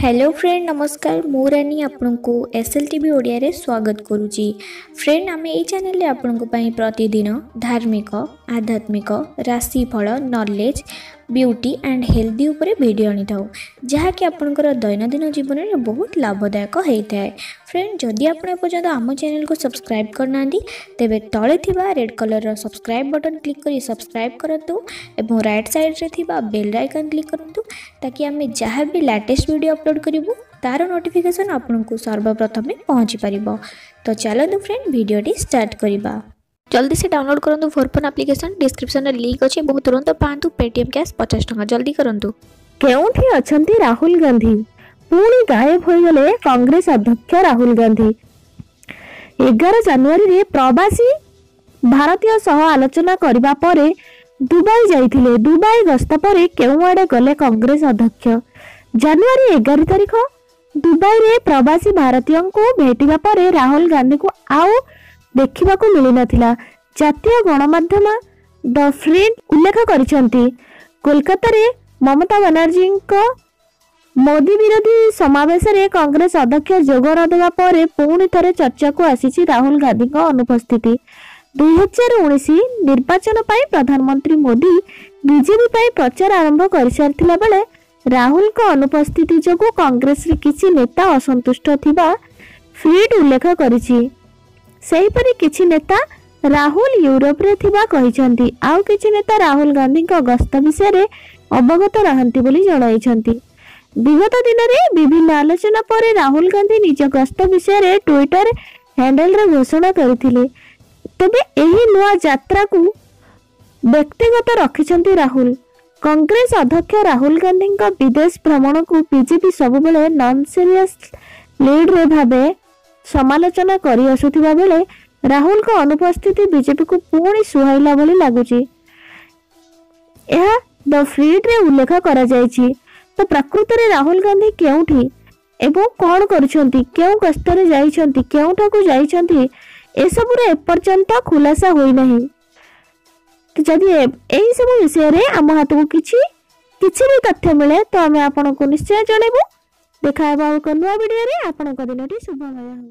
Hello friend ନମସ୍କାର ମୁଁ ରାନୀ ଆପଣଙ୍କୁ ଏସ୍ ଏଲ୍ ଟିଭି ଓଡ଼ିଆରେ ସ୍ୱାଗତ କରୁଛି। ଫ୍ରେଣ୍ଡ ଆମେ ଏଇ ଚ୍ୟାନେଲରେ ଆପଣଙ୍କ ପାଇଁ ପ୍ରତିଦିନ ଧାର୍ମିକ ଆଧ୍ୟାତ୍ମିକ ରାଶିଫଳ ନଲେଜ ବ୍ୟୁଟି ଆଣ୍ଡ ହେଲ୍ଦି ଉପରେ ଭିଡ଼ିଓ ଆଣିଥାଉ। ଯାହାକି ଆପଣଙ୍କର ଦୈନନ୍ଦିନ ଜୀବନରେ ବହୁତ ଲାଭଦାୟକ ହୋଇଥାଏ। ଫ୍ରେଣ୍ଡ ଯଦି ଆପଣ ଏପର୍ଯ୍ୟନ୍ତ ଆମ ଚ୍ୟାନେଲକୁ ସବସ୍କ୍ରାଇବ୍ କରିନାହାନ୍ତି ତେବେ ତଳେ ଥିବା ରେଡ୍ କଲର୍ର ସବସ୍କ୍ରାଇବ୍ ବଟନ୍ କ୍ଲିକ୍ କରି ସବସ୍କ୍ରାଇବ୍ କରନ୍ତୁ ଏବଂ ରାଇଟ୍ ସାଇଡ଼୍ରେ ଥିବା ବେଲ୍ ଆଇକନ୍ କ୍ଲିକ୍ କରନ୍ତୁ ତାକି ଆମେ ଯାହା ବି ଲାଟେଷ୍ଟ ଭିଡ଼ିଓ ଅପଲୋଡ଼ କରିବୁ ତାର ନୋଟିଫିକେସନ୍ ଆପଣଙ୍କୁ ସର୍ବପ୍ରଥମେ ପହଞ୍ଚିପାରିବ ତ ଚାଲନ୍ତୁ ଫ୍ରେଣ୍ଡ ଭିଡ଼ିଓଟି ଷ୍ଟାର୍ଟ କରିବା। ଜଲ୍ଦି ସେ ଡାଉନଲୋଡ଼ କରନ୍ତୁ ଫୋର୍ ଫୋନ୍ ଆପ୍ଲିକେସନ୍ ଡିସ୍କ୍ରିପ୍ସନରେ ଲିଙ୍କ୍ ଅଛି ଏବଂ ତୁରନ୍ତ ପାଆନ୍ତୁ ପେଟିଏମ୍ କ୍ୟାସ୍ ପଚାଶ ଟଙ୍କା ଜଲ୍ଦି କରନ୍ତୁ। କେଉଁଠି ଅଛନ୍ତି ରାହୁଲ ଗାନ୍ଧୀ? ପୁଣି ଗାୟବ ହୋଇଗଲେ କଂଗ୍ରେସ ଅଧ୍ୟକ୍ଷ ରାହୁଲ ଗାନ୍ଧୀ। ଏଗାର ଜାନୁଆରୀରେ ପ୍ରବାସୀ ଭାରତୀୟ ସହ ଆଲୋଚନା କରିବା ପରେ ଦୁବାଇ ଯାଇଥିଲେ। ଦୁବାଇ ଗସ୍ତ ପରେ କେଉଁଆଡ଼େ ଗଲେ କଂଗ୍ରେସ ଅଧ୍ୟକ୍ଷ? ଜାନୁଆରୀ ଏଗାର ତାରିଖ ଦୁବାଇରେ ପ୍ରବାସୀ ଭାରତୀୟଙ୍କୁ ଭେଟିବା ପରେ ରାହୁଲ ଗାନ୍ଧୀଙ୍କୁ ଆଉ ଦେଖିବାକୁ ମିଳିନଥିଲା। ଜାତୀୟ ଗଣମାଧ୍ୟମ ଦ ଫ୍ରିଣ୍ଡ ଉଲ୍ଲେଖ କରିଛନ୍ତି କୋଲକାତାରେ ମମତା ବାନାର୍ଜୀଙ୍କ ମୋଦି ବିରୋଧୀ ସମାବେଶରେ କଂଗ୍ରେସ ଅଧ୍ୟକ୍ଷ ଯୋଗ ନ ଦେବା ପରେ ପୁଣି ଥରେ ଚର୍ଚ୍ଚାକୁ ଆସିଛି ରାହୁଲ ଗାନ୍ଧୀଙ୍କ ଅନୁପସ୍ଥିତି। ଦୁଇ ହଜାର ଉଣେଇଶ ନିର୍ବାଚନ ପାଇଁ ପ୍ରଧାନମନ୍ତ୍ରୀ ମୋଦି ବିଜେପି ପାଇଁ ପ୍ରଚାର ଆରମ୍ଭ କରିସାରିଥିଲା ବେଳେ ରାହୁଲଙ୍କ ଅନୁପସ୍ଥିତି ଯୋଗୁଁ କଂଗ୍ରେସରେ କିଛି ନେତା ଅସନ୍ତୁଷ୍ଟ ଥିବା ଫିଡ୍ ଉଲ୍ଲେଖ କରିଛି। ସେହିପରି କିଛି ନେତା ରାହୁଲ ୟୁରୋପରେ ଥିବା କହିଛନ୍ତି ଆଉ କିଛି ନେତା ରାହୁଲ ଗାନ୍ଧୀଙ୍କ ଗସ୍ତ ବିଷୟରେ ଅବଗତ ନାହାନ୍ତି ବୋଲି ଜଣାଇଛନ୍ତି। ବିଗତ ଦିନରେ ବିଭିନ୍ନ ଆଲୋଚନା ପରେ ରାହୁଲ ଗାନ୍ଧୀ ନିଜ ଗସ୍ତ ବିଷୟରେ ଟ୍ୱିଟର ହ୍ୟାଣ୍ଡେଲରେ ଘୋଷଣା କରିଥିଲେ। ତେବେ ଏହି ନୂଆ ଯାତ୍ରାକୁ ବ୍ୟକ୍ତିଗତ ରଖିଛନ୍ତି ରାହୁଲ। କଂଗ୍ରେସ ଅଧ୍ୟକ୍ଷ ରାହୁଲ ଗାନ୍ଧୀଙ୍କ ବିଦେଶ ଭ୍ରମଣକୁ ବିଜେପି ସବୁବେଳେ ନନ୍ ସିରିୟସ୍ ଲିଡ୍ରେ ଭାବେ ସମାଲୋଚନା କରି ଆସୁଥିବା ବେଳେ ରାହୁଲଙ୍କ ଅନୁପସ୍ଥିତି ବିଜେପିକୁ ପୁଣି ସୁହାଇଲା ଭଳି ଲାଗୁଛି ଏହା ଦ ଫ୍ରିଡ୍ରେ ଉଲ୍ଲେଖ କରାଯାଇଛି। ତ ପ୍ରକୃତରେ ରାହୁଲ ଗାନ୍ଧୀ କେଉଁଠି ଏବଂ କ'ଣ କରୁଛନ୍ତି କେଉଁ ଗସ୍ତରେ ଯାଇଛନ୍ତି କେଉଁଠାକୁ ଯାଇଛନ୍ତି ଏସବୁର ଏପର୍ଯ୍ୟନ୍ତ ଖୁଲାସା ହୋଇନାହିଁ। ଯଦି ଏହିସବୁ ବିଷୟରେ ଆମ ହାତକୁ କିଛି କିଛି ବି ତଥ୍ୟ ମିଳେ ତ ଆମେ ଆପଣଙ୍କୁ ନିଶ୍ଚୟ ଜଣାଇବୁ। ଦେଖା ହେବା ଏକ ନୂଆ ଭିଡ଼ିଓରେ ଆପଣଙ୍କ ଦିନଟି ଶୁଭମୟ ହେଉ।